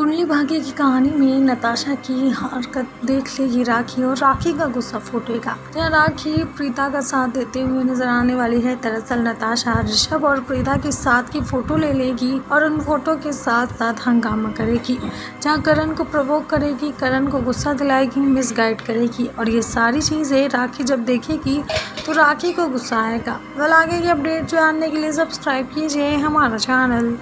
कुंडली भाग्य की कहानी में नताशा की हरकत देख लेगी राखी और राखी का गुस्सा फूटेगा। यहाँ राखी प्रीता का साथ देते हुए नज़र आने वाली है। दरअसल नताशा, ऋषभ और प्रीता के साथ की फ़ोटो ले लेगी और उन फ़ोटो के साथ साथ हंगामा करेगी। जहाँ करण को प्रवोक करेगी, करण को गुस्सा दिलाएगी मिस गाइड करेगी और ये सारी चीज़ें राखी जब देखेगी तो राखी को गुस्सा आएगा। वह आगे की अपडेट जानने के लिए सब्सक्राइब कीजिए हमारा चैनल